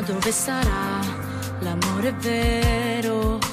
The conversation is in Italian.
dove sarà? L'amore vero